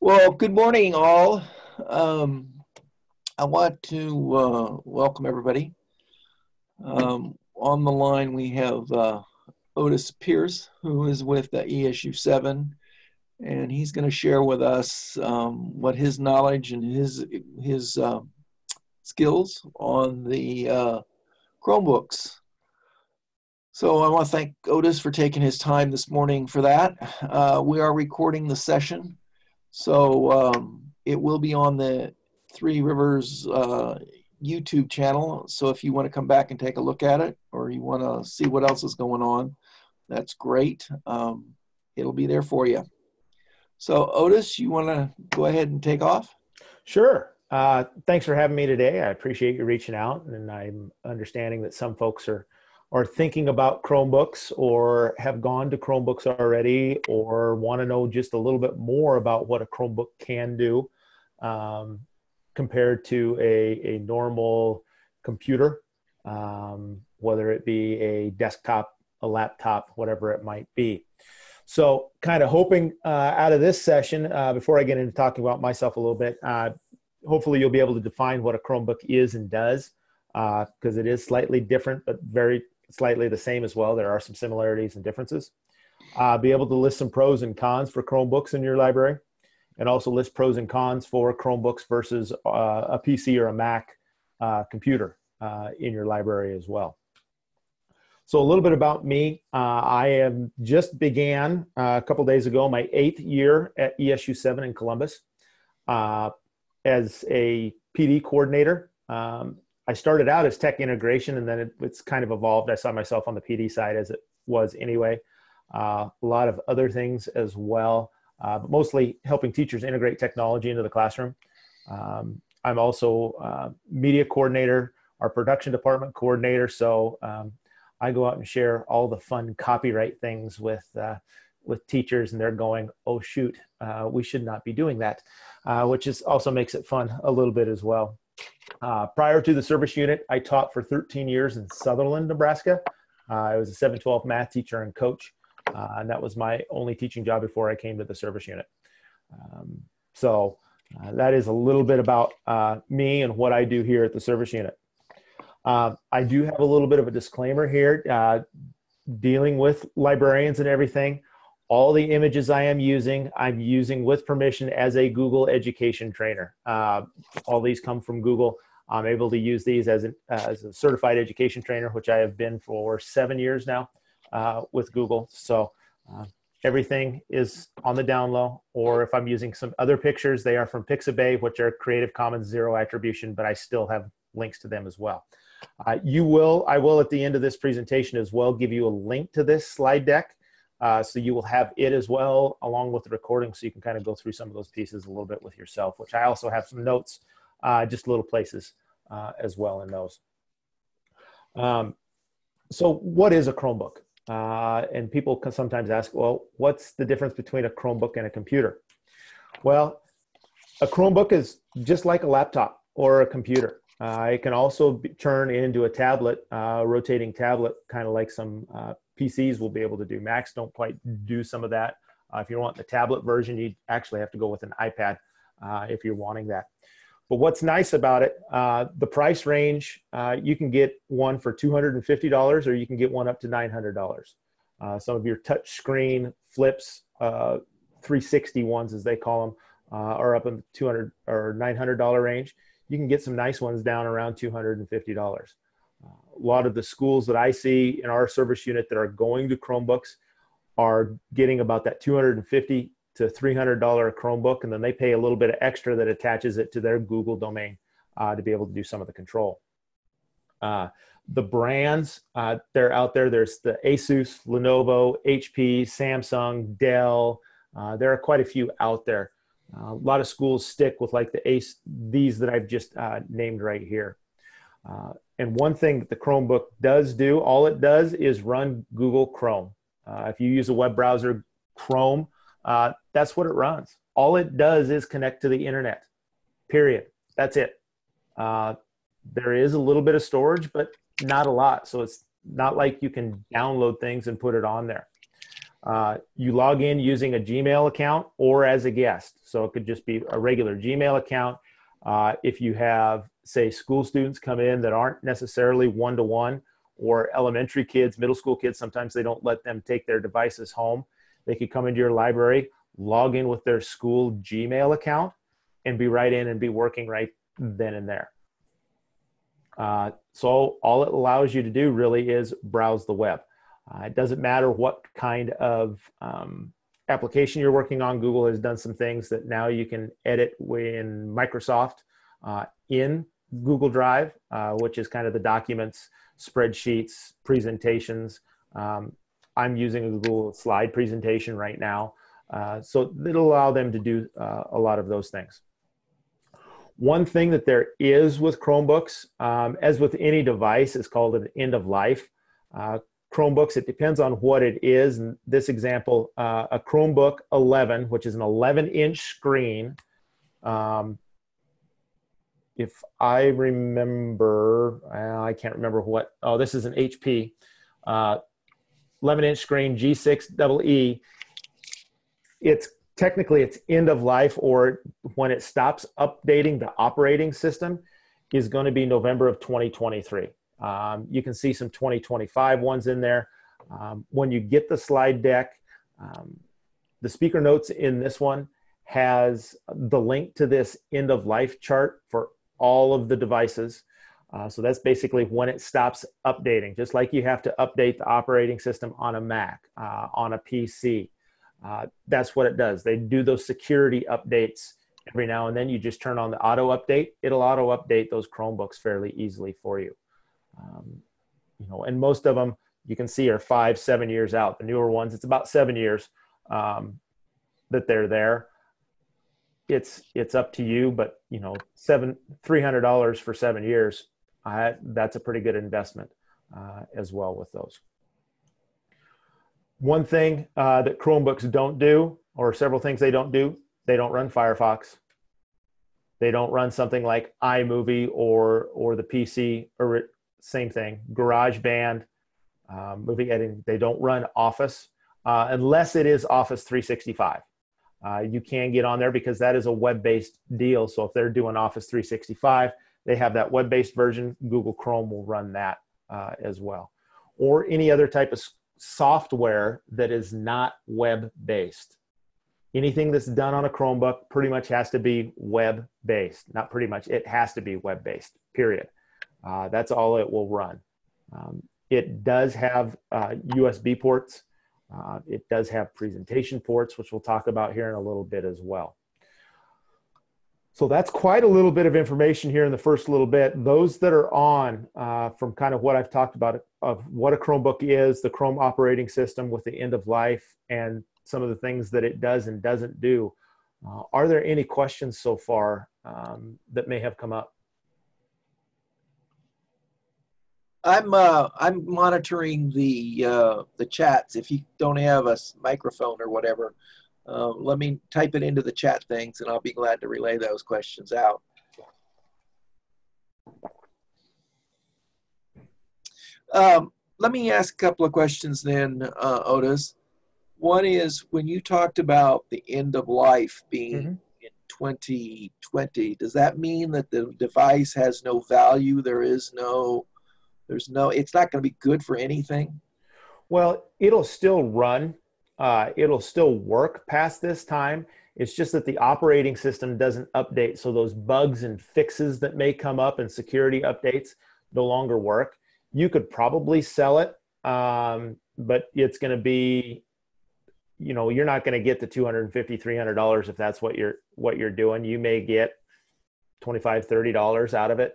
Well, good morning, all. Um, I want to uh, welcome everybody. Um, on the line, we have uh, Otis Pierce, who is with the ESU 7, and he's going to share with us um, what his knowledge and his, his uh, skills on the uh, Chromebooks. So I want to thank Otis for taking his time this morning for that. Uh, we are recording the session, so um, it will be on the Three Rivers uh, YouTube channel. So if you want to come back and take a look at it, or you want to see what else is going on, that's great. Um, it'll be there for you. So Otis, you want to go ahead and take off? Sure. Uh, thanks for having me today. I appreciate you reaching out, and I'm understanding that some folks are are thinking about Chromebooks or have gone to Chromebooks already or want to know just a little bit more about what a Chromebook can do um, compared to a, a normal computer, um, whether it be a desktop, a laptop, whatever it might be. So, kind of hoping uh, out of this session, uh, before I get into talking about myself a little bit, uh, hopefully you'll be able to define what a Chromebook is and does because uh, it is slightly different, but very slightly the same as well. There are some similarities and differences. Uh, be able to list some pros and cons for Chromebooks in your library, and also list pros and cons for Chromebooks versus uh, a PC or a Mac uh, computer uh, in your library as well. So a little bit about me. Uh, I am just began uh, a couple days ago my eighth year at ESU 7 in Columbus as a PD coordinator. Um, I started out as tech integration and then it, it's kind of evolved. I saw myself on the PD side as it was anyway. Uh, a lot of other things as well, uh, but mostly helping teachers integrate technology into the classroom. Um, I'm also uh, media coordinator, our production department coordinator. So um, I go out and share all the fun copyright things with uh, with teachers, and they're going, "Oh shoot, uh, we should not be doing that," which is also makes it fun a little bit as well. Uh, prior to the service unit, I taught for 13 years in Sutherland, Nebraska. Uh, I was a 712 math teacher and coach, uh, and that was my only teaching job before I came to the service unit. Um, so uh, that is a little bit about uh, me and what I do here at the service unit. Uh, I do have a little bit of a disclaimer here dealing with librarians and everything all the images I am using, I'm using with permission as a Google education trainer. Uh, all these come from Google. I'm able to use these as, as a certified education trainer, which I have been for seven years now uh, with Google. So uh, everything is on the down low, or if I'm using some other pictures, they are from Pixabay, which are Creative Commons zero attribution, but I still have links to them as well. Uh, you will, I will at the end of this presentation as well give you a link to this slide deck uh, so you will have it as well along with the recording so you can kind of go through some of those pieces a little bit with yourself, which I also have some notes, uh, just little places uh, as well in those. Um, so what is a Chromebook? Uh, and people can sometimes ask, well, what's the difference between a Chromebook and a computer? Well, a Chromebook is just like a laptop or a computer. Uh, it can also be, turn into a tablet, uh, rotating tablet, kind of like some PCs will be able to do. Macs don't quite do some of that. Uh, if you want the tablet version, you actually have to go with an iPad uh, if you're wanting that. But what's nice about it, uh, the price range, uh, you can get one for $250 or you can get one up to $900. Uh, some of your touch screen flips, uh, 360 ones as they call them, are up in the 200 or $900 range. You can get some nice ones down around $250 a lot of the schools that I see in our service unit that are going to Chromebooks are getting about that 250 to $300 Chromebook, and then they pay a little bit of extra that attaches it to their Google domain uh, to be able to do some of the control. Uh, the brands uh, they're out there. There's the Asus, Lenovo, HP, Samsung, Dell. Uh, there are quite a few out there. Uh, a lot of schools stick with like the Ace, these that I've just uh, named right here. And one thing that the Chromebook does do, all it does is run Google Chrome. Uh, if you use a web browser, Chrome, uh, that's what it runs. All it does is connect to the internet, period. That's it. Uh, there is a little bit of storage, but not a lot. So it's not like you can download things and put it on there. Uh, you log in using a Gmail account or as a guest. So it could just be a regular Gmail account. Uh, if you have, say, school students come in that aren't necessarily one to one, or elementary kids, middle school kids, sometimes they don't let them take their devices home. They could come into your library, log in with their school Gmail account, and be right in and be working right then and there. Uh, so all it allows you to do really is browse the web. Uh, it doesn't matter what kind of um, application you're working on. Google has done some things that now you can edit in Microsoft uh, in Google Drive, uh, which is kind of the documents, spreadsheets, presentations. Um, I'm using a Google slide presentation right now. Uh, so it'll allow them to do uh, a lot of those things. One thing that there is with Chromebooks, um, as with any device, is called an end of life. Chromebooks, it depends on what it is. In this example, uh, a Chromebook 11, which is an 11 inch screen. Um, if I remember, I can't remember what, oh, this is an HP. Uh, 11 inch screen G6 EE. It's technically its end of life or when it stops updating the operating system is going to be November of 2023. Um, you can see some 2025 ones in there. Um, when you get the slide deck, um, the speaker notes in this one has the link to this end of life chart for all of the devices. Uh, so that's basically when it stops updating, just like you have to update the operating system on a Mac, uh, on a PC. Uh, that's what it does. They do those security updates every now and then. You just turn on the auto update. It'll auto update those Chromebooks fairly easily for you. Um, you know, and most of them you can see are five, seven years out. The newer ones, it's about seven years um, that they're there. It's it's up to you, but you know, seven three hundred dollars for seven years, I, that's a pretty good investment uh, as well with those. One thing uh, that Chromebooks don't do, or several things they don't do, they don't run Firefox. They don't run something like iMovie or or the PC or same thing. GarageBand, um, movie editing. They don't run Office uh, unless it is Office 365. Uh, you can get on there because that is a web-based deal. So if they're doing Office 365, they have that web-based version. Google Chrome will run that uh, as well, or any other type of software that is not web based. Anything that's done on a Chromebook pretty much has to be web based. Not pretty much, it has to be web based, period. Uh, that's all it will run. Um, it does have uh, USB ports. Uh, it does have presentation ports, which we'll talk about here in a little bit as well. So that's quite a little bit of information here in the first little bit. Those that are on uh, from kind of what I've talked about of what a Chromebook is, the Chrome operating system with the end of life, and some of the things that it does and doesn't do. Uh, are there any questions so far um, that may have come up? I'm uh, I'm monitoring the uh, the chats. If you don't have a microphone or whatever, uh, let me type it into the chat things and I'll be glad to relay those questions out. Um, let me ask a couple of questions then, uh, Otis. One is when you talked about the end of life being mm -hmm. in 2020, does that mean that the device has no value? There is no, there's no, it's not going to be good for anything? Well, it'll still run uh, it'll still work past this time. It's just that the operating system doesn't update. So those bugs and fixes that may come up and security updates no longer work. You could probably sell it, um, but it's going to be, you know, you're not going to get the 250, 300 dollars if that's what you're what you're doing. You may get 25, 30 dollars out of it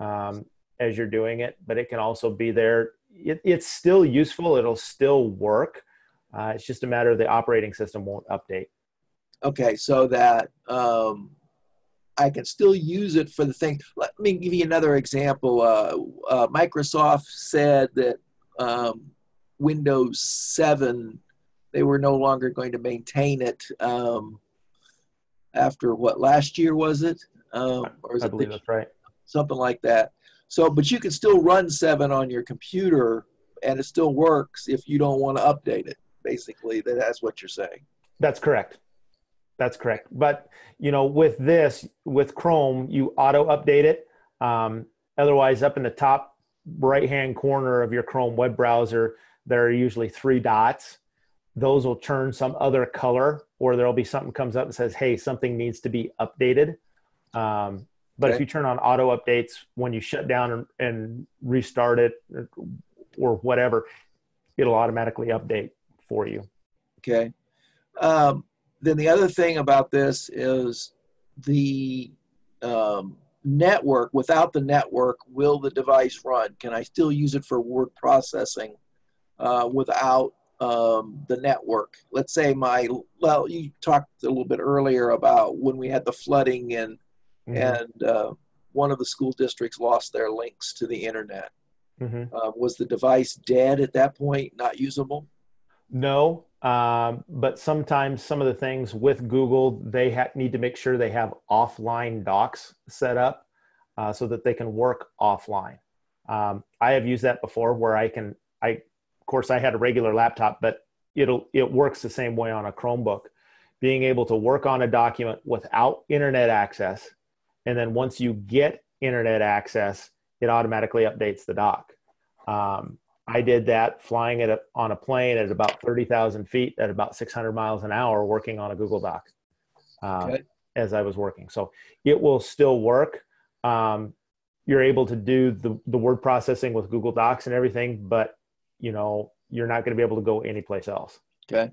um, as you're doing it, but it can also be there. It, it's still useful. It'll still work uh, it's just a matter of the operating system won't update. Okay, so that um, I can still use it for the thing. Let me give you another example. Uh, uh, Microsoft said that um, Windows 7, they were no longer going to maintain it um, after what, last year was it? Um, or is I it believe that's right. Something like that. So, but you can still run 7 on your computer and it still works if you don't want to update it basically. That's what you're saying. That's correct. That's correct. But you know, with this, with Chrome, you auto update it. Um, otherwise, up in the top right hand corner of your Chrome web browser, there are usually three dots. Those will turn some other color, or there'll be something comes up and says, "Hey, something needs to be updated." Um, but okay. if you turn on auto updates when you shut down and, and restart it or whatever, it'll automatically update for you. Okay. Um, then the other thing about this is the um, network. Without the network, will the device run? Can I still use it for word processing uh, without um, the network? Let's say my well, you talked a little bit earlier about when we had the flooding and mm-hmm. and uh, one of the school districts lost their links to the internet. Mm-hmm. Uh, was the device dead at that point, not usable? No, um, but sometimes some of the things with Google, they ha- need to make sure they have offline docs set up uh, so that they can work offline. Um, I have used that before where I can, I, of course, I had a regular laptop, but it'll, it works the same way on a Chromebook. Being able to work on a document without internet access. And then once you get internet access, it automatically updates the doc. Um, I did that flying it on a plane at about 30,000 feet at about 600 miles an hour, working on a Google Doc um, okay. as I was working. So it will still work. Um, you're able to do the, the word processing with Google Docs and everything, but you know you're not going to be able to go anyplace else. Okay.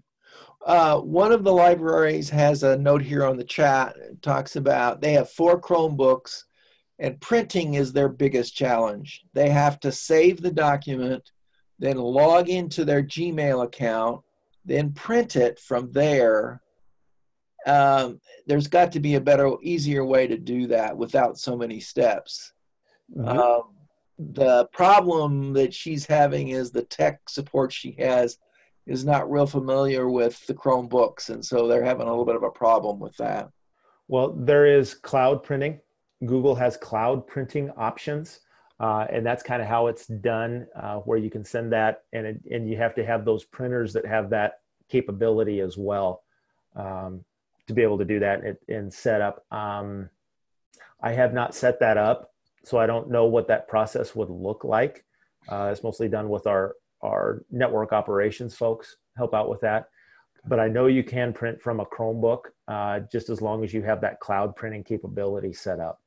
Uh, one of the libraries has a note here on the chat. It talks about they have four Chromebooks and printing is their biggest challenge. They have to save the document, then log into their Gmail account, then print it from there. Um, there's got to be a better, easier way to do that without so many steps. Mm-hmm. Um, the problem that she's having is the tech support she has is not real familiar with the Chromebooks, and so they're having a little bit of a problem with that. Well, there is cloud printing Google has cloud printing options. Uh, and that's kind of how it's done, uh, where you can send that, and it, and you have to have those printers that have that capability as well um, to be able to do that and, set up. Um, I have not set that up, so I don't know what that process would look like. Uh, it's mostly done with our our network operations folks help out with that but I know you can print from a Chromebook uh, just as long as you have that cloud printing capability set up.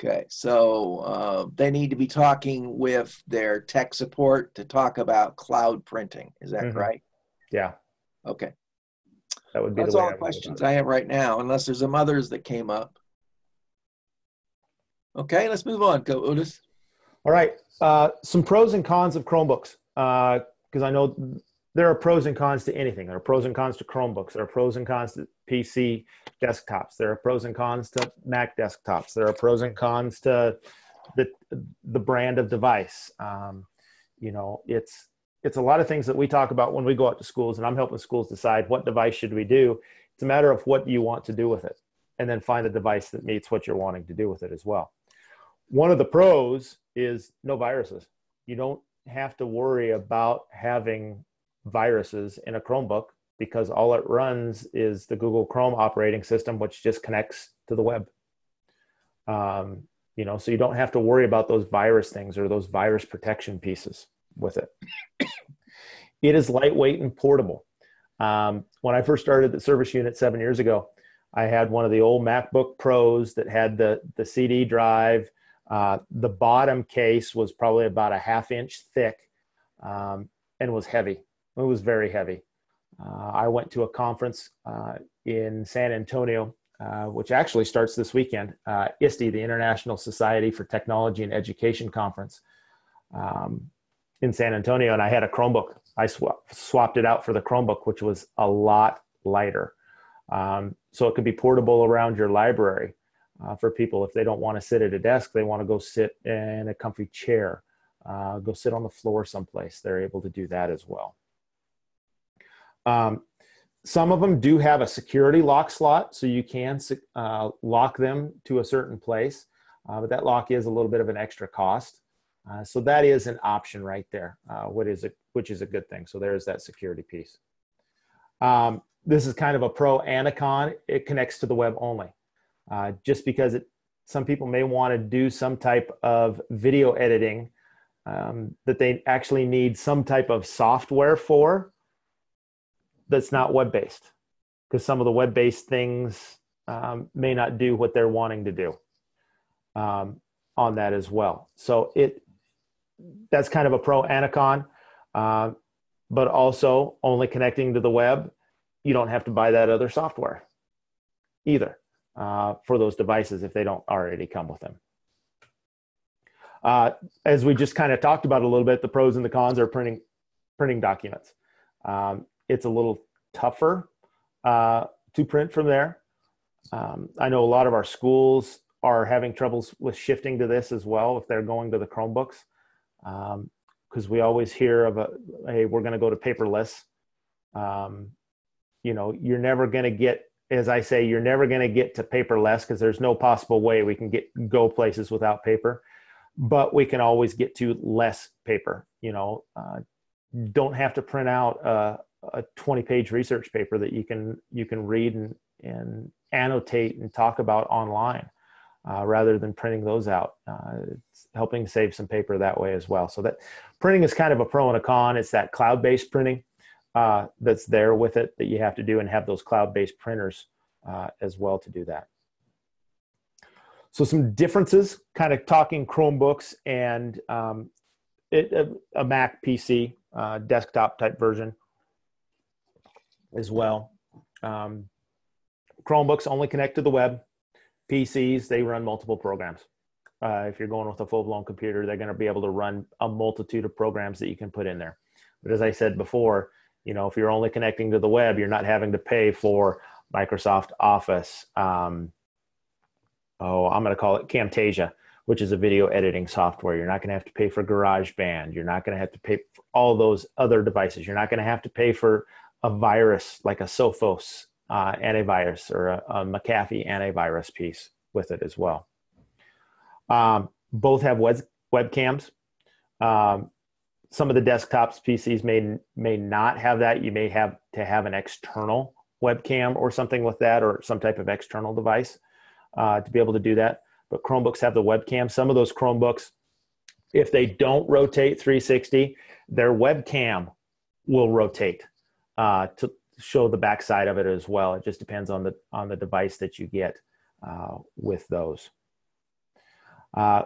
Okay, so uh, they need to be talking with their tech support to talk about cloud printing. Is that mm-hmm. right? Yeah. Okay. That would be That's all the questions I have right now, unless there's some others that came up. Okay, let's move on. Go, Otis. All right. Uh, some pros and cons of Chromebooks, because uh, I know there are pros and cons to anything. There are pros and cons to Chromebooks. There are pros and cons to PC desktops. There are pros and cons to Mac desktops. There are pros and cons to the the brand of device. Um, you know, it's it's a lot of things that we talk about when we go out to schools, and I'm helping schools decide what device should we do. It's a matter of what you want to do with it, and then find a device that meets what you're wanting to do with it as well. One of the pros is no viruses. You don't have to worry about having viruses in a Chromebook because all it runs is the Google Chrome operating system, which just connects to the web. Um, you know, so you don't have to worry about those virus things or those virus protection pieces with it. it is lightweight and portable. Um, when I first started the service unit seven years ago, I had one of the old MacBook Pros that had the, the CD drive. Uh, the bottom case was probably about a half inch thick um, and was heavy. It was very heavy. Uh, I went to a conference uh, in San Antonio, uh, which actually starts this weekend, uh, ISTE, the International Society for Technology and Education Conference um, in San Antonio, and I had a Chromebook. I sw- swapped it out for the Chromebook, which was a lot lighter. Um, so it could be portable around your library uh, for people if they don't want to sit at a desk, they want to go sit in a comfy chair, uh, go sit on the floor someplace. They're able to do that as well. Um, some of them do have a security lock slot, so you can uh, lock them to a certain place, uh, but that lock is a little bit of an extra cost. Uh, so that is an option right there, uh, what is which is a good thing. So there's that security piece. Um, this is kind of a pro and a con. It connects to the web only, uh, just because it, some people may want to do some type of video editing um, that they actually need some type of software for that's not web based, because some of the web based things um, may not do what they're wanting to do um, on that as well. So it that's kind of a pro and a con. Uh, but also only connecting to the web, you don't have to buy that other software either uh, for those devices if they don't already come with them. Uh, as we just kind of talked about a little bit, the pros and the cons are printing printing documents. Um, it's a little tougher uh, to print from there. Um, I know a lot of our schools are having troubles with shifting to this as well if they're going to the Chromebooks. Um, because we always hear of a hey we're going to go to paperless um, you know you're never going to get as i say you're never going to get to paperless because there's no possible way we can get go places without paper but we can always get to less paper you know uh, don't have to print out a, a 20 page research paper that you can you can read and, and annotate and talk about online uh, rather than printing those out. Uh, it's helping save some paper that way as well. So that printing is kind of a pro and a con. It's that cloud-based printing uh, that's there with it that you have to do and have those cloud-based printers uh, as well to do that. So some differences, kind of talking Chromebooks and um, it, a, a, Mac PC, uh, desktop type version as well. Um, Chromebooks only connect to the web PCs, they run multiple programs. Uh, if you're going with a full blown computer, they're going to be able to run a multitude of programs that you can put in there. But as I said before, you know, if you're only connecting to the web, you're not having to pay for Microsoft Office. Um, oh, I'm going to call it Camtasia, which is a video editing software. You're not going to have to pay for GarageBand. You're not going to have to pay for all those other devices. You're not going to have to pay for a virus like a Sophos uh, antivirus or a, a, McAfee antivirus piece with it as well. Um, both have web, webcams. Um, some of the desktops PCs may may not have that. You may have to have an external webcam or something with that, or some type of external device uh, to be able to do that. But Chromebooks have the webcam. Some of those Chromebooks, if they don't rotate 360, their webcam will rotate uh, to show the backside of it as well. It just depends on the on the device that you get uh, with those. Uh,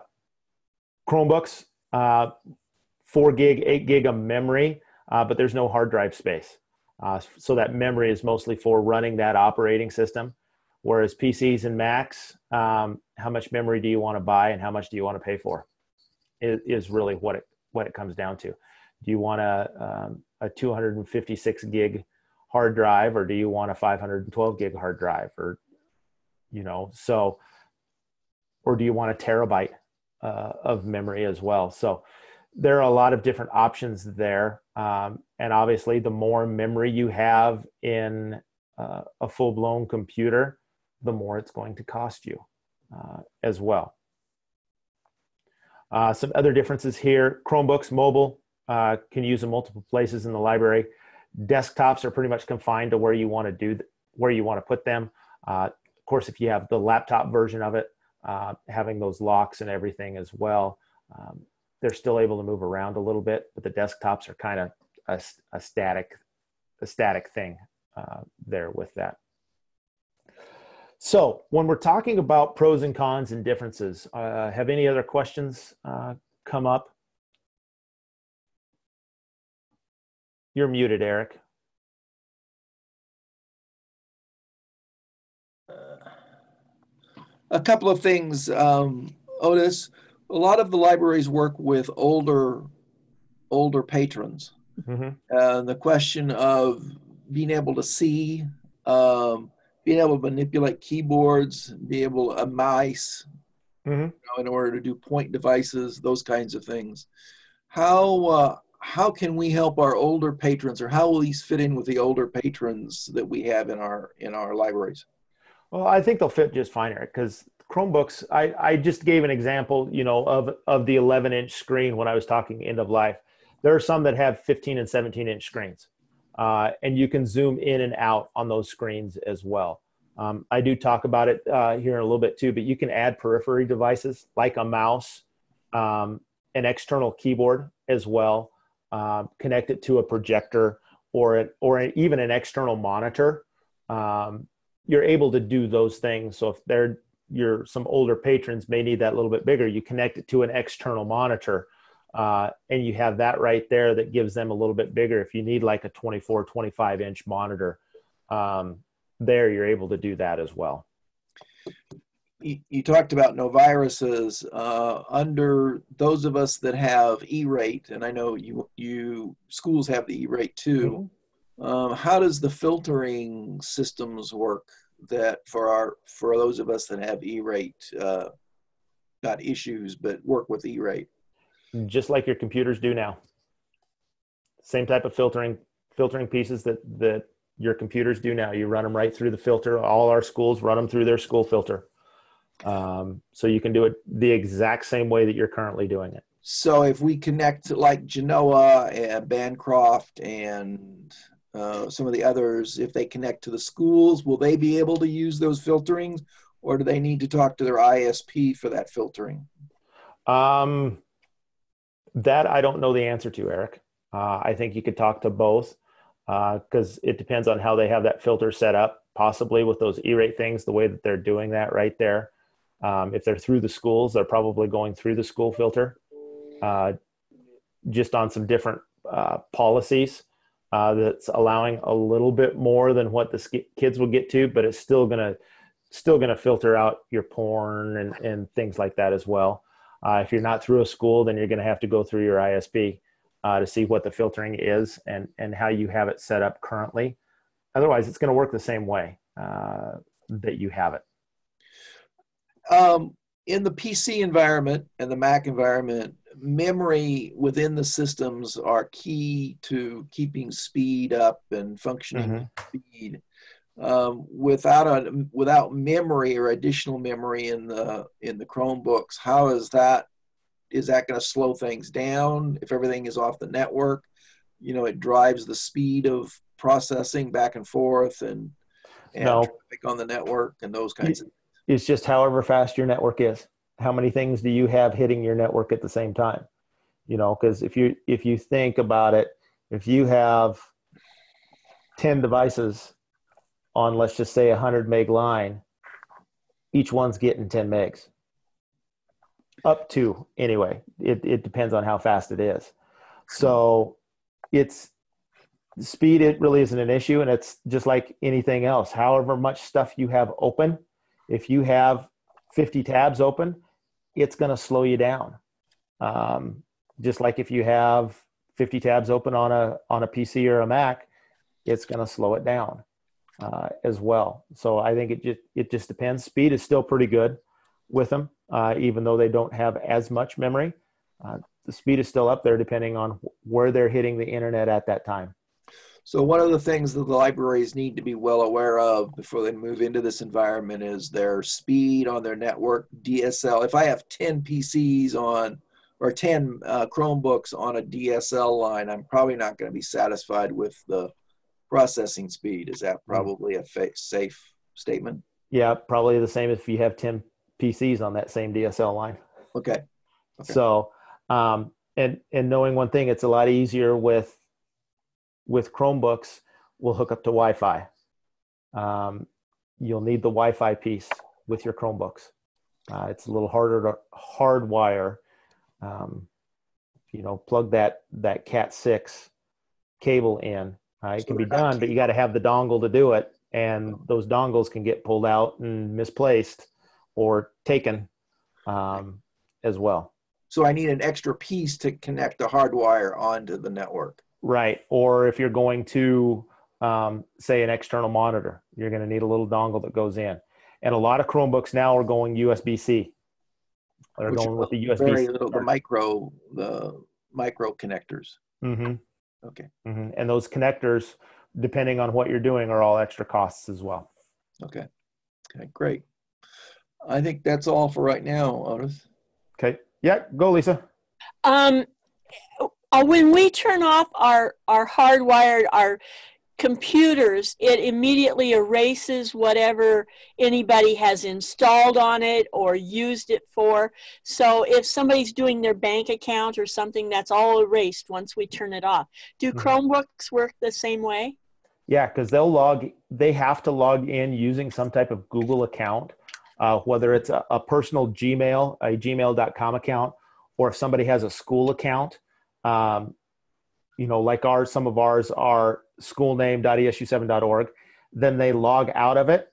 Chromebooks, uh, four gig, eight gig of memory, uh, but there's no hard drive space. Uh, so that memory is mostly for running that operating system. Whereas PCs and Macs, um, how much memory do you want to buy and how much do you want to pay for? Is, is really what it what it comes down to. Do you want a um, a 256 gig hard drive or do you want a 512 gig hard drive or you know so or do you want a terabyte uh, of memory as well so there are a lot of different options there. Um, and obviously the more memory you have in uh, a full-blown computer the more it's going to cost you uh, as well. Uh, some other differences here chromebooks mobile uh, can use in multiple places in the library. Desktops are pretty much confined to where you want to do where you want to put them. Uh, of course, if you have the laptop version of it, uh, having those locks and everything as well, um, they're still able to move around a little bit, but the desktops are kind of a, a, static, a static thing uh, there with that. So when we're talking about pros and cons and differences, uh, have any other questions uh, come up? You're muted, Eric. a couple of things, um, Otis. A lot of the libraries work with older, older patrons. Mm-hmm. Uh, the question of being able to see, um, being able to manipulate keyboards, be able a mice, mm-hmm. you know, in order to do point devices, those kinds of things. How uh, how can we help our older patrons or how will these fit in with the older patrons that we have in our in our libraries well i think they'll fit just fine eric because chromebooks I, I just gave an example you know of of the 11 inch screen when i was talking end of life there are some that have 15 and 17 inch screens uh, and you can zoom in and out on those screens as well. Um, I do talk about it uh, here in a little bit too, but you can add periphery devices like a mouse, um, an external keyboard as well, uh, connect it to a projector or it, or even an external monitor. Um, you're able to do those things. So if they're your some older patrons may need that a little bit bigger, you connect it to an external monitor. Uh, and you have that right there that gives them a little bit bigger. If you need like a 24, 25 inch monitor, um, there you're able to do that as well. You, you talked about no viruses uh, under those of us that have E-rate, and I know you you schools have the E-rate too. Mm-hmm. Um, how does the filtering systems work that for our for those of us that have E-rate uh, got issues but work with E-rate? Just like your computers do now. Same type of filtering filtering pieces that that your computers do now. You run them right through the filter. All our schools run them through their school filter. Um, so you can do it the exact same way that you're currently doing it. So if we connect to like Genoa and Bancroft and uh, some of the others, if they connect to the schools, will they be able to use those filterings or do they need to talk to their ISP for that filtering? Um, that I don't know the answer to, Eric. Uh, I think you could talk to both because uh, it depends on how they have that filter set up, possibly with those E-rate things, the way that they're doing that right there. Um, if they're through the schools, they're probably going through the school filter, uh, just on some different uh, policies uh, that's allowing a little bit more than what the kids will get to, but it's still gonna still gonna filter out your porn and, and things like that as well. Uh, if you're not through a school, then you're gonna have to go through your ISP uh, to see what the filtering is and, and how you have it set up currently. Otherwise, it's going to work the same way uh, that you have it. Um, in the PC environment and the Mac environment, memory within the systems are key to keeping speed up and functioning mm-hmm. speed. Um, without a without memory or additional memory in the in the Chromebooks, how is that is that going to slow things down if everything is off the network? You know, it drives the speed of processing back and forth and, and no. traffic on the network and those kinds of It's just however fast your network is. How many things do you have hitting your network at the same time? You know, because if you if you think about it, if you have 10 devices on let's just say a 100 meg line, each one's getting 10 megs up to anyway. It it depends on how fast it is. So it's speed it really isn't an issue and it's just like anything else however much stuff you have open if you have 50 tabs open it's going to slow you down um, just like if you have 50 tabs open on a on a pc or a mac it's going to slow it down uh, as well so i think it just it just depends speed is still pretty good with them uh, even though they don't have as much memory. Uh, the speed is still up there depending on where they're hitting the internet at that time. So one of the things that the libraries need to be well aware of before they move into this environment is their speed on their network DSL. If I have 10 PCs on or 10 uh, Chromebooks on a DSL line, I'm probably not going to be satisfied with the processing speed. Is that mm-hmm. probably a fa- safe statement? Yeah, probably the same if you have 10 PCs on that same DSL line. Okay. okay. So, um, and and knowing one thing, it's a lot easier with with Chromebooks. We'll hook up to Wi-Fi. Um, you'll need the Wi-Fi piece with your Chromebooks. Uh, it's a little harder to hardwire. Um, you know, plug that that Cat six cable in. Uh, it so can be done, but you got to have the dongle to do it, and those dongles can get pulled out and misplaced or taken um, as well. So I need an extra piece to connect the hardwire onto the network. Right. Or if you're going to, um, say, an external monitor, you're going to need a little dongle that goes in. And a lot of Chromebooks now are going USB C. They're Which going with the USB very little, the micro, the micro connectors. Mm-hmm. Okay. Mm-hmm. And those connectors, depending on what you're doing, are all extra costs as well. Okay. Okay, great. I think that's all for right now, Otis. Okay. Yeah, go, Lisa. Um, Uh, when we turn off our, our hardwired, our computers, it immediately erases whatever anybody has installed on it or used it for. So if somebody's doing their bank account or something, that's all erased once we turn it off. Do mm-hmm. Chromebooks work the same way? Yeah, because they'll log, they have to log in using some type of Google account, uh, whether it's a, a personal Gmail, a gmail.com account, or if somebody has a school account. Um, you know, like ours, some of ours are schoolname.esu7.org. Then they log out of it.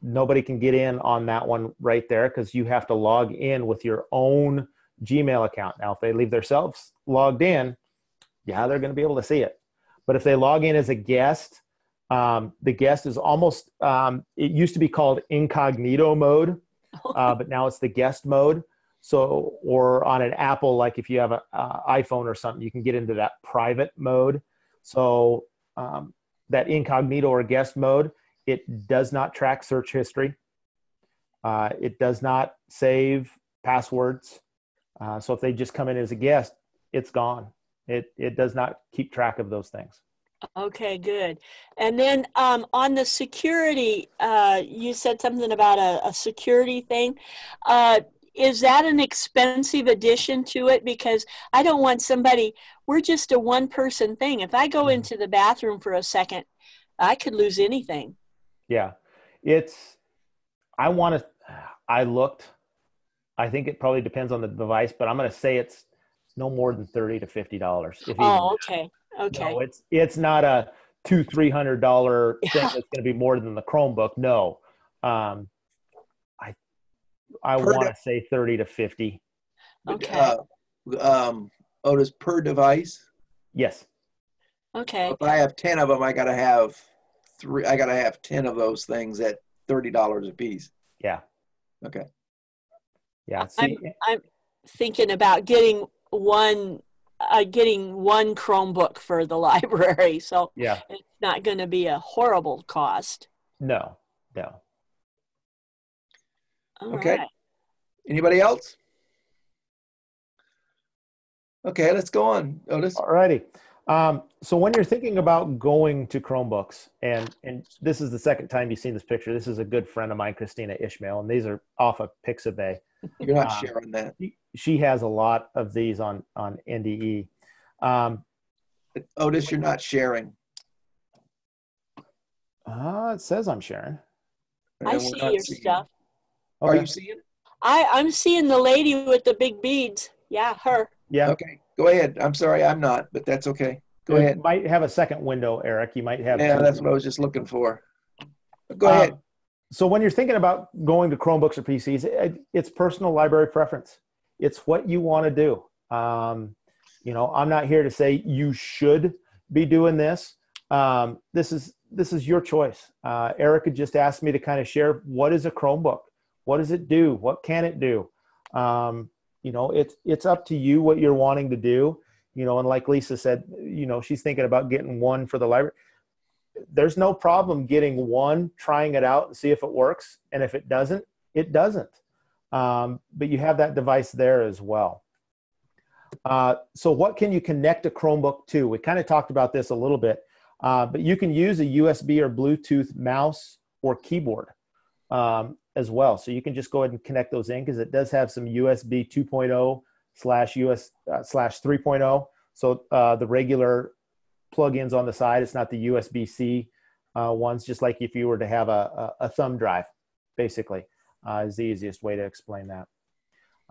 Nobody can get in on that one right there because you have to log in with your own Gmail account. Now, if they leave themselves logged in, yeah, they're going to be able to see it. But if they log in as a guest, um, the guest is almost, um, it used to be called incognito mode, uh, but now it's the guest mode. So, or on an Apple, like if you have an iPhone or something, you can get into that private mode. So, um, that incognito or guest mode, it does not track search history. Uh, it does not save passwords. Uh, so if they just come in as a guest, it's gone. It it does not keep track of those things. Okay, good. And then um, on the security, uh, you said something about a, a security thing. Is that an expensive addition to it? Because I don't want somebody, we're just a one person thing. If I go mm-hmm. into the bathroom for a second, I could lose anything. Yeah. It's, I want to, I looked, I think it probably depends on the device, but I'm going to say it's no more than 30 to $50. oh, okay. Okay. No, it's, it's not a two, $300 thing yeah. that's going to be more than the Chromebook. No. Um, I want to say 30 to 50. Okay. Uh, um, Otis, per device? Yes. Okay. If I have 10 of them, I got to have three, I got to have 10 of those things at $30 a piece. Yeah. Okay. Yeah. See, I'm, I'm thinking about getting one uh, getting one Chromebook for the library. So yeah, it's not going to be a horrible cost. No, no. All okay. Right. Anybody else? Okay, let's go on, Otis. All righty. Um, so when you're thinking about going to Chromebooks, and and this is the second time you've seen this picture. This is a good friend of mine, Kristina Ishmael, and these are off of Pixabay. You're not um, sharing that. She, she, has a lot of these on on NDE. Um, Otis, you're not sharing. Uh, it says I'm sharing. I see your stuff. Okay. Are you seeing? I I'm seeing the lady with the big beads. Yeah, her. Yeah. Okay. Go ahead. I'm sorry, I'm not, but that's okay. Go you ahead. Might have a second window, Eric. You might have. Yeah, two. that's what I was just looking for. Go ahead. Um, so when you're thinking about going to Chromebooks or PCs, it, it's personal library preference. It's what you want to do. Um, you know, I'm not here to say you should be doing this. Um, this is this is your choice. Uh, Erica just asked me to kind of share what is a Chromebook. What does it do? What can it do? Um, you know, it's it's up to you what you're wanting to do. You know, and like Lisa said, you know, she's thinking about getting one for the library. There's no problem getting one, trying it out and see if it works. And if it doesn't, it doesn't. Um, but you have that device there as well. Uh, so what can you connect a Chromebook to? We kind of talked about this a little bit, uh, but you can use a USB or Bluetooth mouse or keyboard. Um, as well. So you can just go ahead and connect those in because it does have some USB 2.0 slash US uh, slash 3.0. So uh, the regular plugins on the side, it's not the USB-C uh, ones, just like if you were to have a, a, a thumb drive, basically, uh, is the easiest way to explain that.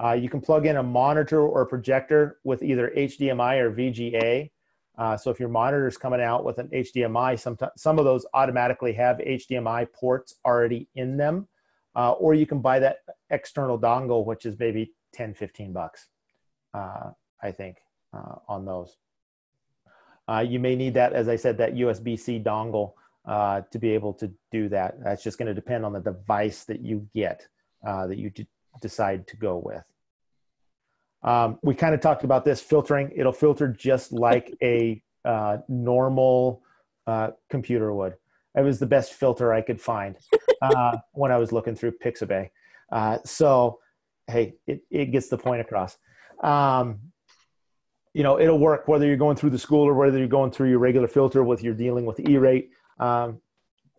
Uh, you can plug in a monitor or projector with either HDMI or VGA. Uh, so if your monitor is coming out with an HDMI, some, some of those automatically have HDMI ports already in them uh, or you can buy that external dongle, which is maybe 10, 15 bucks, uh, I think, uh, on those. Uh, you may need that, as I said, that USB-C dongle uh, to be able to do that. That's just going to depend on the device that you get, that you decide to go with. Um, we kind of talked about this filtering. It'll filter just like a normal computer would. It was the best filter I could find uh, when I was looking through Pixabay. Uh, so, hey, it, it gets the point across. Um, you know, it'll work whether you're going through the school or whether you're going through your regular filter with you're dealing with E-rate. Um,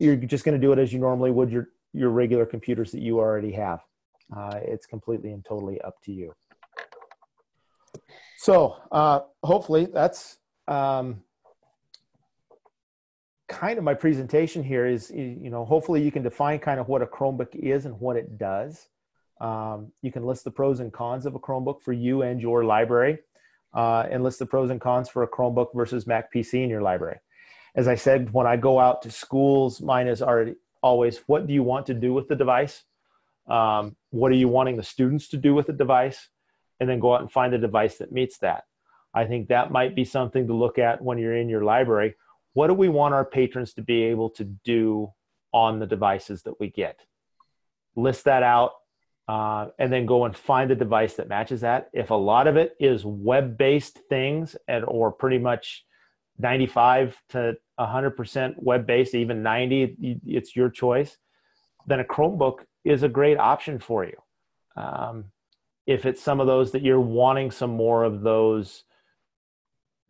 you're just going to do it as you normally would your your regular computers that you already have. Uh, it's completely and totally up to you. So uh, hopefully that's um, kind of my presentation here is, you know, hopefully you can define kind of what a Chromebook is and what it does. Um, you can list the pros and cons of a Chromebook for you and your library uh, and list the pros and cons for a Chromebook versus Mac PC in your library. As I said, when I go out to schools, mine is already always what do you want to do with the device? Um, what are you wanting the students to do with the device? And then go out and find a device that meets that. I think that might be something to look at when you're in your library. What do we want our patrons to be able to do on the devices that we get? List that out uh, and then go and find the device that matches that. If a lot of it is web-based things and or pretty much 95 to 100% web-based, even 90, it's your choice, then a Chromebook is a great option for you. Um, if it's some of those that you're wanting some more of those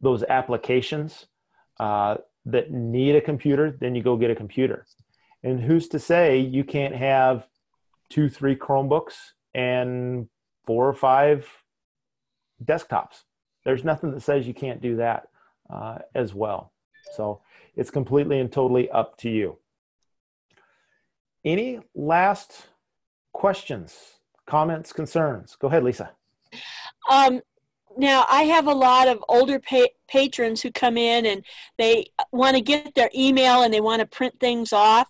those applications uh, that need a computer, then you go get a computer. And who's to say you can't have two, three Chromebooks and four or five desktops? There's nothing that says you can't do that uh, as well. So it's completely and totally up to you. Any last questions, comments, concerns? Go ahead, Lisa. Um, now I have a lot of older pa- patrons who come in and they want to get their email and they want to print things off.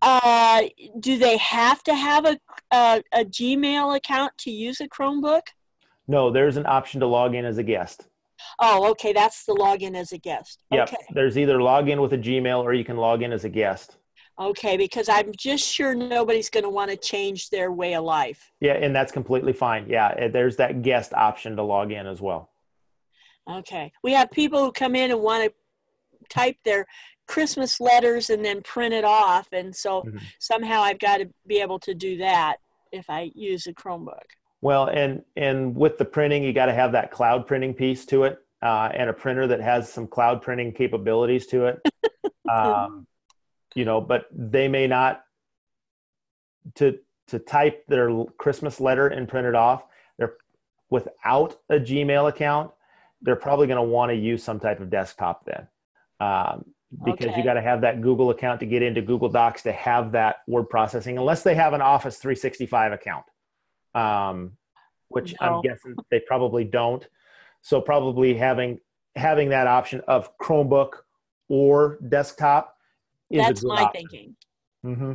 Uh, do they have to have a, a, a Gmail account to use a Chromebook? No, there's an option to log in as a guest. Oh, okay. That's the login as a guest. Yep. Okay. There's either log in with a Gmail or you can log in as a guest. Okay, because I'm just sure nobody's going to want to change their way of life. Yeah, and that's completely fine. Yeah, eh, there's that guest option to log in as well. Okay. We have people who come in and want to type their Christmas letters and then print it off. And so mm-hmm. somehow I've got to be able to do that if I use a Chromebook. Well, and and with the printing, you got to have that cloud printing piece to it, uh, and a printer that has some cloud printing capabilities to it. um, you know, but they may not to to type their Christmas letter and print it off. They're without a Gmail account. They're probably going to want to use some type of desktop then, um, because okay. you got to have that Google account to get into Google Docs to have that word processing, unless they have an Office 365 account, um, which no. I'm guessing they probably don't. So probably having having that option of Chromebook or desktop that's my option. thinking. Mm-hmm.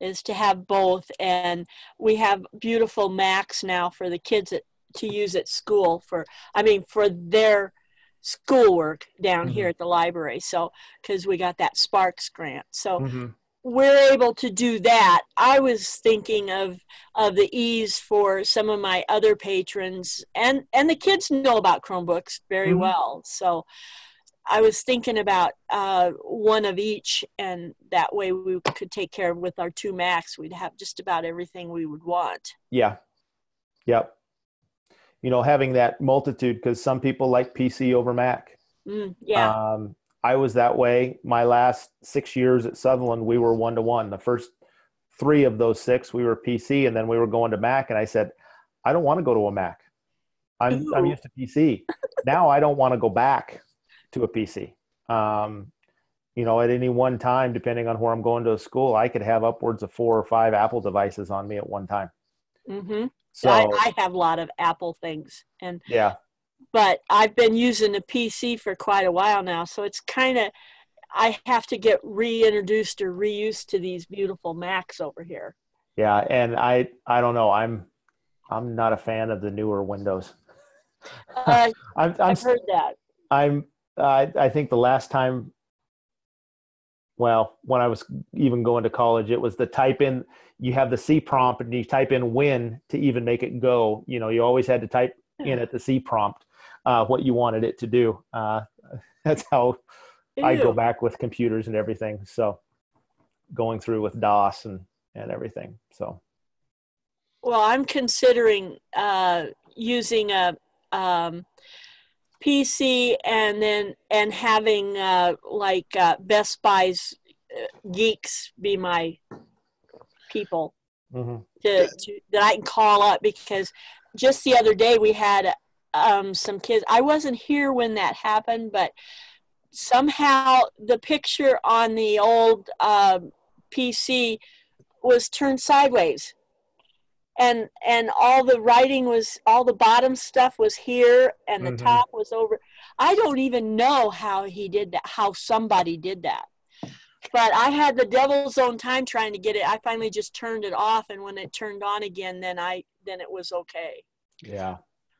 Is to have both, and we have beautiful Macs now for the kids at, to use at school for. I mean, for their schoolwork down mm-hmm. here at the library. So, because we got that Sparks grant, so. Mm-hmm we're able to do that. I was thinking of of the ease for some of my other patrons, and and the kids know about Chromebooks very mm-hmm. well. So I was thinking about uh, one of each, and that way we could take care of with our two Macs. We'd have just about everything we would want. Yeah. Yep. You know, having that multitude because some people like PC over Mac. Mm, yeah. Um, I was that way. My last six years at Sutherland, we were one to one. The first three of those six, we were PC, and then we were going to Mac. And I said, I don't want to go to a Mac. I'm I'm used to PC. now I don't want to go back to a PC. Um, you know, at any one time, depending on where I'm going to a school, I could have upwards of four or five Apple devices on me at one time. Mm-hmm. So I, I have a lot of Apple things, and yeah, but I've been using a PC for quite a while now, so it's kind of I have to get reintroduced or reused to these beautiful Macs over here. Yeah, and I I don't know. I'm I'm not a fan of the newer Windows. Uh, I'm, i have heard that. I'm I, I think the last time, well, when I was even going to college, it was the type in, you have the C prompt and you type in win to even make it go. You know, you always had to type in at the C prompt uh, what you wanted it to do. Uh, that's how Ew. I go back with computers and everything. So going through with DOS and, and everything. So. Well, I'm considering uh, using a um, PC and then and having uh, like uh, Best Buy's uh, geeks be my people. Hmm to, to that I can call up because just the other day we had um, some kids. I wasn't here when that happened, but somehow the picture on the old um, PC was turned sideways, and and all the writing was all the bottom stuff was here, and the Mhm. top was over. I don't even know how he did that. How somebody did that. But I had the devil's own time trying to get it. I finally just turned it off, and when it turned on again, then I then it was okay. Yeah.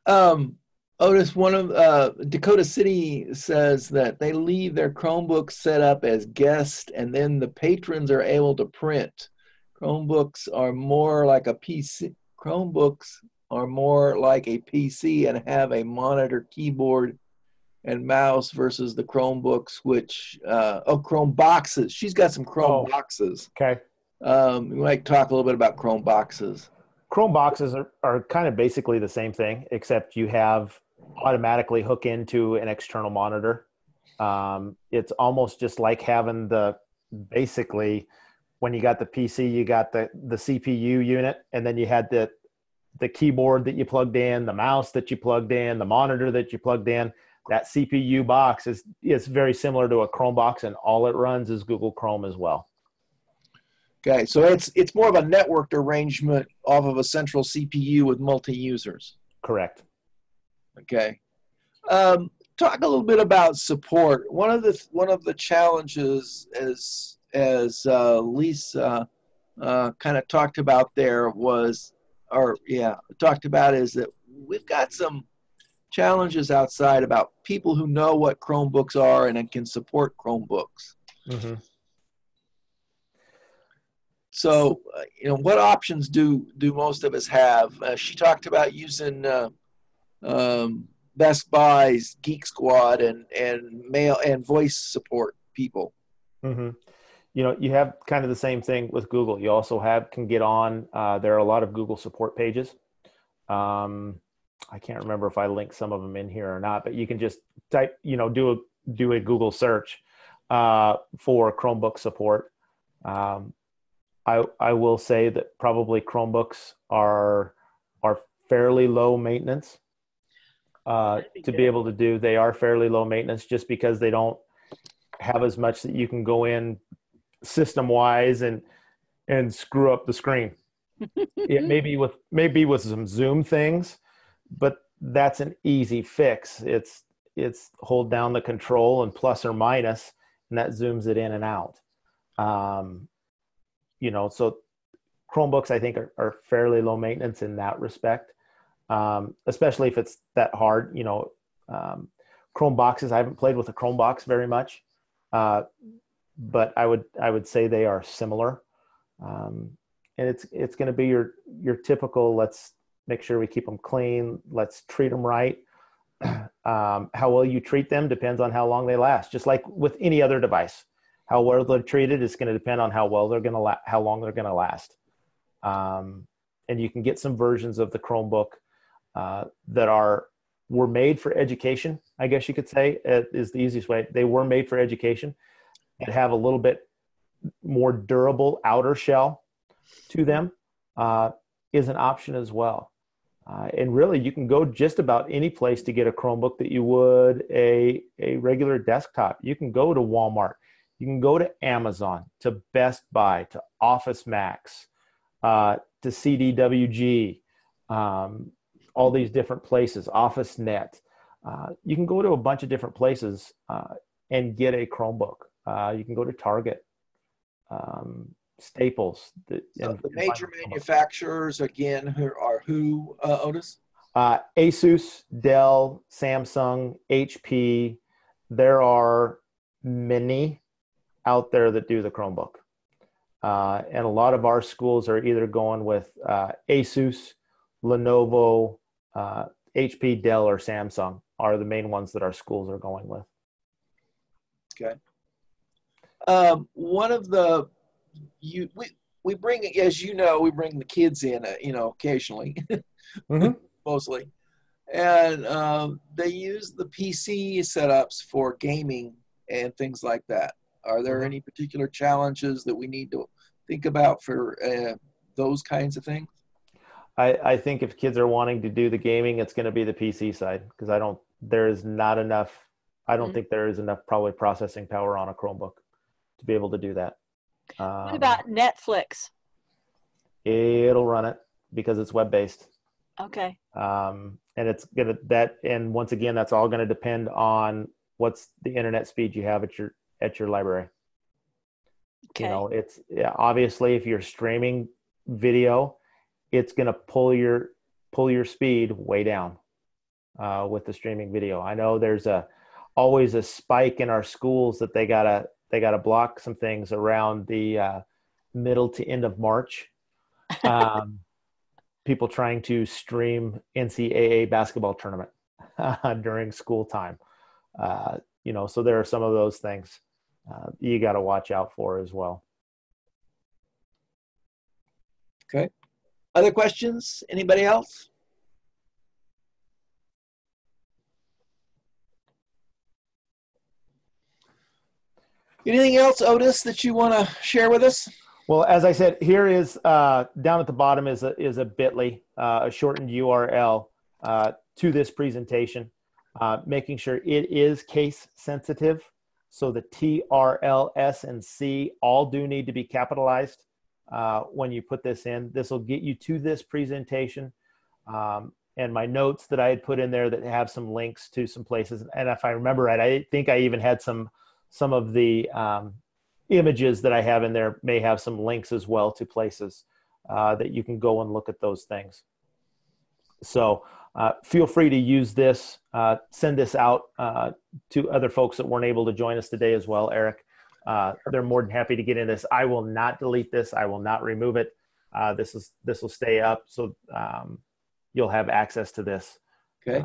Um, Otis, one of uh, Dakota City says that they leave their Chromebooks set up as guest, and then the patrons are able to print. Chromebooks are more like a PC. Chromebooks are more like a PC and have a monitor, keyboard, and mouse versus the Chromebooks, which uh, oh Chrome boxes. She's got some Chrome Oh. boxes. Okay. Um, we might talk a little bit about Chrome boxes. Chrome boxes are, are kind of basically the same thing, except you have automatically hook into an external monitor. Um, it's almost just like having the basically when you got the PC, you got the the CPU unit, and then you had the the keyboard that you plugged in, the mouse that you plugged in, the monitor that you plugged in. That CPU box is is very similar to a Chrome box, and all it runs is Google Chrome as well. Okay, so it's it's more of a networked arrangement off of a central CPU with multi users. Correct. Okay. Um, talk a little bit about support. One of the one of the challenges, as as uh, Lisa uh, kind of talked about there, was, or yeah, talked about is that we've got some challenges outside about people who know what Chromebooks are and can support Chromebooks. Mm-hmm. So, uh, you know, what options do do most of us have? Uh, she talked about using uh, um, Best Buy's Geek Squad and and mail and voice support people. hmm You know, you have kind of the same thing with Google. You also have can get on. Uh, there are a lot of Google support pages. Um, I can't remember if I linked some of them in here or not, but you can just type, you know, do a do a Google search uh, for Chromebook support. Um, I I will say that probably Chromebooks are are fairly low maintenance uh, be to good. be able to do. They are fairly low maintenance just because they don't have as much that you can go in system wise and and screw up the screen. it maybe with maybe with some zoom things, but that's an easy fix. It's it's hold down the control and plus or minus, and that zooms it in and out. Um, you know, so Chromebooks I think are, are fairly low maintenance in that respect, um, especially if it's that hard. You know, um, Chrome boxes. I haven't played with a Chrome box very much, uh, but I would I would say they are similar. Um, and it's it's going to be your your typical. Let's make sure we keep them clean. Let's treat them right. Um, how well you treat them depends on how long they last. Just like with any other device, how well they're treated is going to depend on how well they're going to la- how long they're going to last. Um, and you can get some versions of the Chromebook uh, that are were made for education. I guess you could say uh, is the easiest way. They were made for education and have a little bit more durable outer shell to them uh, is an option as well. Uh, and really, you can go just about any place to get a Chromebook that you would a, a regular desktop. You can go to Walmart, you can go to Amazon, to Best Buy, to Office Max, uh, to CDWG, um, all these different places, OfficeNet. Uh, you can go to a bunch of different places uh, and get a Chromebook. Uh, you can go to Target, um, Staples. The, So the major find a Chromebook. manufacturers again who are who uh, Otis? Uh, Asus, Dell, Samsung, HP. There are many out there that do the Chromebook. Uh, and a lot of our schools are either going with uh, Asus, Lenovo, uh, HP, Dell, or Samsung are the main ones that our schools are going with. Okay. Um, one of the you we we bring as you know we bring the kids in uh, you know occasionally Mhm. mostly and um, they use the PC setups for gaming and things like that. Are there Mhm. any particular challenges that we need to think about for uh, those kinds of things? I, I think if kids are wanting to do the gaming, it's going to be the PC side because I don't. There is not enough. I don't Mhm. think there is enough probably processing power on a Chromebook to be able to do that. What Um, about Netflix? It'll run it because it's web based, Okay. um, and it's gonna that. And once again, that's all going to depend on what's the internet speed you have at your at your library. Okay. you know it's yeah, obviously if you're streaming video it's going to pull your pull your speed way down uh, with the streaming video i know there's a always a spike in our schools that they gotta they gotta block some things around the uh, middle to end of march um, people trying to stream ncaa basketball tournament during school time uh, you know so there are some of those things uh, you got to watch out for as well Okay. Other questions? Anybody else? Anything else, Otis, that you want to share with us? Well, as I said, here is uh, down at the bottom is a is a Bitly, uh, a shortened URL uh, to this presentation, uh, making sure it is case sensitive. So the T, R, L, S, and C all do need to be capitalized uh, when you put this in. This will get you to this presentation. Um, and my notes that I had put in there that have some links to some places. And if I remember right, I think I even had some some of the um, images that I have in there may have some links as well to places uh, that you can go and look at those things. So uh, feel free to use this, uh, send this out uh, to other folks that weren't able to join us today as well, Eric. Uh, they're more than happy to get in this. I will not delete this. I will not remove it. Uh, this is this will stay up, so um, you'll have access to this Okay.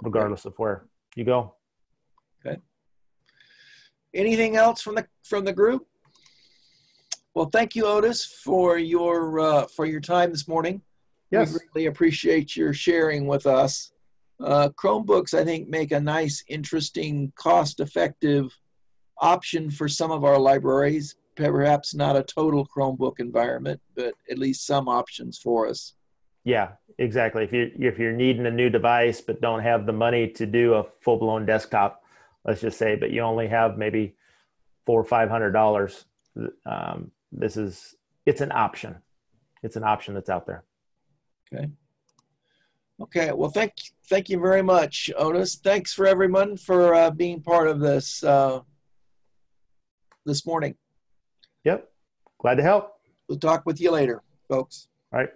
Regardless of where you go. Anything else from the from the group? Well, thank you, Otis, for your uh, for your time this morning. Yes. We really appreciate your sharing with us. Uh, Chromebooks, I think, make a nice, interesting, cost-effective option for some of our libraries. Perhaps not a total Chromebook environment, but at least some options for us. Yeah, exactly. If you if you're needing a new device but don't have the money to do a full blown desktop, let's just say, but you only have maybe four or five hundred dollars, um, this is it's an option. It's an option that's out there. Okay, Okay. well, thank thank you very much, Otis. Thanks for everyone for uh, being part of this uh, this morning. Yep. Glad to help. We'll talk with you later, folks. All right.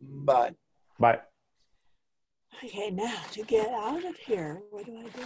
Bye. Bye. Okay, now to get out of here, what do I do?